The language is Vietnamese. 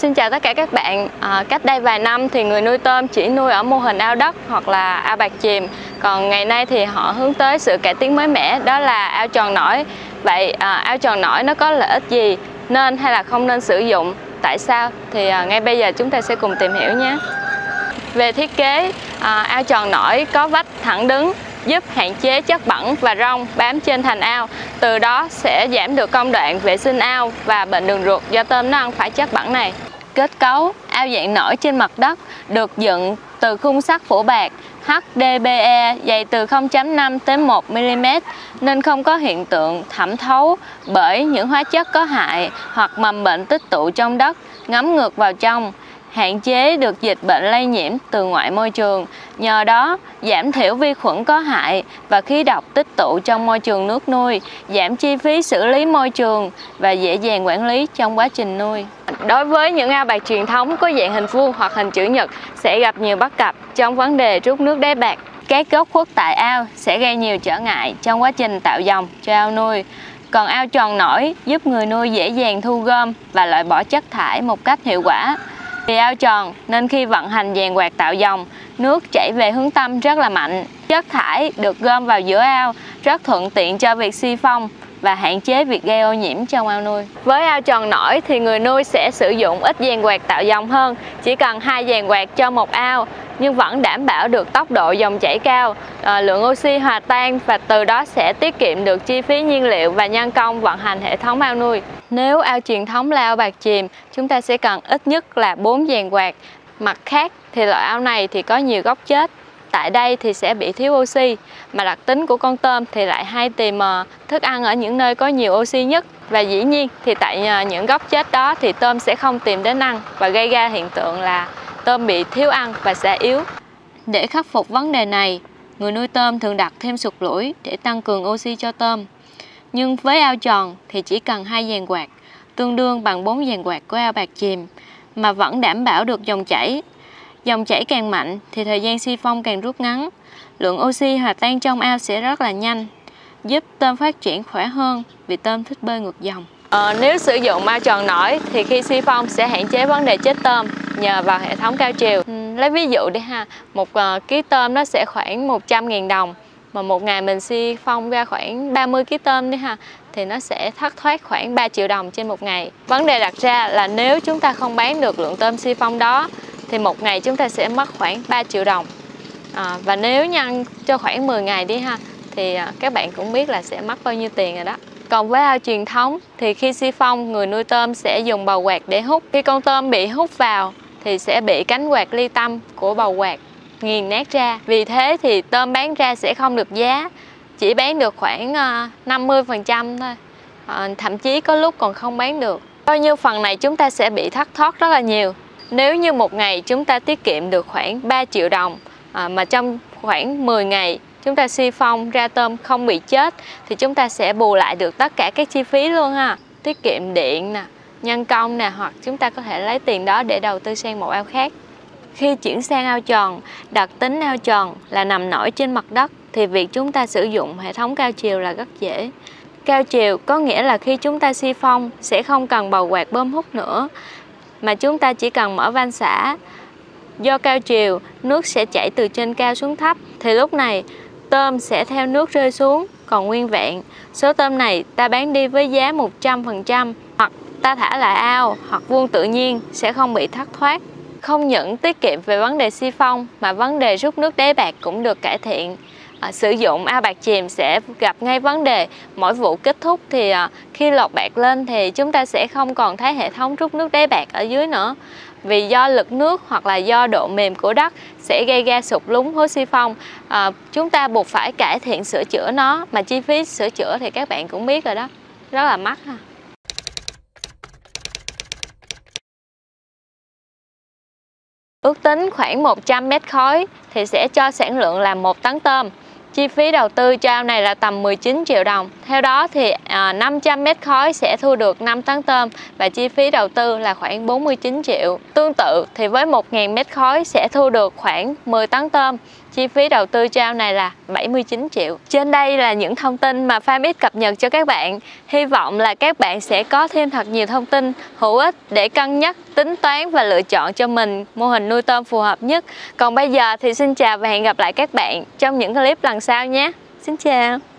Xin chào tất cả các bạn. À, cách đây vài năm thì người nuôi tôm chỉ nuôi ở mô hình ao đất hoặc là ao bạc chìm. Còn ngày nay thì họ hướng tới sự cải tiến mới mẻ đó là ao tròn nổi. Vậy à, ao tròn nổi nó có lợi ích gì? Nên hay là không nên sử dụng? Tại sao? Thì à, ngay bây giờ chúng ta sẽ cùng tìm hiểu nhé. Về thiết kế, à, ao tròn nổi có vách thẳng đứng giúp hạn chế chất bẩn và rong bám trên thành ao. Từ đó sẽ giảm được công đoạn vệ sinh ao và bệnh đường ruột do tôm nó ăn phải chất bẩn này. Kết cấu, ao dạng nổi trên mặt đất, được dựng từ khung sắt phủ bạc HDPE dày từ 0.5 đến 1 mm nên không có hiện tượng thẩm thấu bởi những hóa chất có hại hoặc mầm bệnh tích tụ trong đất, ngấm ngược vào trong hạn chế được dịch bệnh lây nhiễm từ ngoại môi trường, nhờ đó giảm thiểu vi khuẩn có hại và khí độc tích tụ trong môi trường nước nuôi, giảm chi phí xử lý môi trường và dễ dàng quản lý trong quá trình nuôi. Đối với những ao bạc truyền thống có dạng hình vuông hoặc hình chữ nhật sẽ gặp nhiều bất cập trong vấn đề rút nước đáy bạc. Các góc khuất tại ao sẽ gây nhiều trở ngại trong quá trình tạo dòng cho ao nuôi. Còn ao tròn nổi giúp người nuôi dễ dàng thu gom và loại bỏ chất thải một cách hiệu quả. Vì ao tròn nên khi vận hành dàn quạt tạo dòng, nước chảy về hướng tâm rất là mạnh. Chất thải được gom vào giữa ao, rất thuận tiện cho việc suy phong và hạn chế việc gây ô nhiễm trong ao nuôi. Với ao tròn nổi thì người nuôi sẽ sử dụng ít dàn quạt tạo dòng hơn, chỉ cần hai dàn quạt cho một ao nhưng vẫn đảm bảo được tốc độ dòng chảy cao, à, lượng oxy hòa tan và từ đó sẽ tiết kiệm được chi phí nhiên liệu và nhân công vận hành hệ thống ao nuôi. Nếu ao truyền thống là ao bạc chìm, chúng ta sẽ cần ít nhất là 4 dàn quạt. Mặt khác thì loại ao này thì có nhiều góc chết. Tại đây thì sẽ bị thiếu oxy, mà đặc tính của con tôm thì lại hay tìm ờ, thức ăn ở những nơi có nhiều oxy nhất. Và dĩ nhiên thì tại ờ, những góc chết đó thì tôm sẽ không tìm đến ăn và gây ra hiện tượng là tôm bị thiếu ăn và sẽ yếu. Để khắc phục vấn đề này, người nuôi tôm thường đặt thêm sụt lũi để tăng cường oxy cho tôm. Nhưng với ao tròn thì chỉ cần hai dàn quạt, tương đương bằng 4 dàn quạt của ao bạc chìm, mà vẫn đảm bảo được dòng chảy. Dòng chảy càng mạnh thì thời gian si phong càng rút ngắn, lượng oxy hòa tan trong ao sẽ rất là nhanh, giúp tôm phát triển khỏe hơn vì tôm thích bơi ngược dòng. Ờ, nếu sử dụng ao tròn nổi thì khi si phong sẽ hạn chế vấn đề chết tôm nhờ vào hệ thống cao chiều. Ừ, lấy ví dụ đi ha, một uh, ký tôm nó sẽ khoảng 100.000 đồng mà một ngày mình si phong ra khoảng 30 kg tôm đi ha thì nó sẽ thất thoát khoảng 3 triệu đồng trên một ngày. Vấn đề đặt ra là nếu chúng ta không bán được lượng tôm si phong đó thì một ngày chúng ta sẽ mất khoảng 3 triệu đồng. À, và nếu nhân cho khoảng 10 ngày đi ha thì à, các bạn cũng biết là sẽ mất bao nhiêu tiền rồi đó. Còn với ao truyền thống thì khi si phong người nuôi tôm sẽ dùng bầu quạt để hút. Khi con tôm bị hút vào thì sẽ bị cánh quạt ly tâm của bầu quạt nghiền nát ra vì thế thì tôm bán ra sẽ không được giá chỉ bán được khoảng à, 50% thôi à, thậm chí có lúc còn không bán được bao nhiêu phần này chúng ta sẽ bị thất thoát rất là nhiều nếu như một ngày chúng ta tiết kiệm được khoảng 3 triệu đồng à, mà trong khoảng 10 ngày chúng ta si phong ra tôm không bị chết thì chúng ta sẽ bù lại được tất cả các chi phí luôn ha. Tiết kiệm điện nè nhân công nè hoặc chúng ta có thể lấy tiền đó để đầu tư sang một ao khác. Khi chuyển sang ao tròn, đặc tính ao tròn là nằm nổi trên mặt đất thì việc chúng ta sử dụng hệ thống cao chiều là rất dễ. Cao chiều có nghĩa là khi chúng ta si phong sẽ không cần bầu quạt bơm hút nữa mà chúng ta chỉ cần mở van xả. Do cao chiều, nước sẽ chảy từ trên cao xuống thấp thì lúc này tôm sẽ theo nước rơi xuống còn nguyên vẹn. Số tôm này ta bán đi với giá 100% hoặc ta thả lại ao hoặc vuông tự nhiên sẽ không bị thất thoát. Không những tiết kiệm về vấn đề si phong mà vấn đề rút nước đáy bạc cũng được cải thiện. À, sử dụng ao bạc chìm sẽ gặp ngay vấn đề mỗi vụ kết thúc thì à, khi lọc bạc lên thì chúng ta sẽ không còn thấy hệ thống rút nước đáy bạc ở dưới nữa. Vì do lực nước hoặc là do độ mềm của đất sẽ gây ra sụt lún hố si phong à, chúng ta buộc phải cải thiện sửa chữa nó mà chi phí sửa chữa thì các bạn cũng biết rồi đó. Rất là mắc ha. Ước tính khoảng 100 mét khối thì sẽ cho sản lượng là 1 tấn tôm. Chi phí đầu tư cho ao này là tầm 19 triệu đồng. Theo đó thì à, 500 mét khối sẽ thu được 5 tấn tôm và chi phí đầu tư là khoảng 49 triệu. Tương tự thì với 1.000 mét khối sẽ thu được khoảng 10 tấn tôm chi phí đầu tư cho ao này là 79 triệu. Trên đây là những thông tin mà Farmit cập nhật cho các bạn. Hy vọng là các bạn sẽ có thêm thật nhiều thông tin hữu ích để cân nhắc, tính toán và lựa chọn cho mình mô hình nuôi tôm phù hợp nhất. Còn bây giờ thì xin chào và hẹn gặp lại các bạn trong những clip lần sau nhé. Xin chào.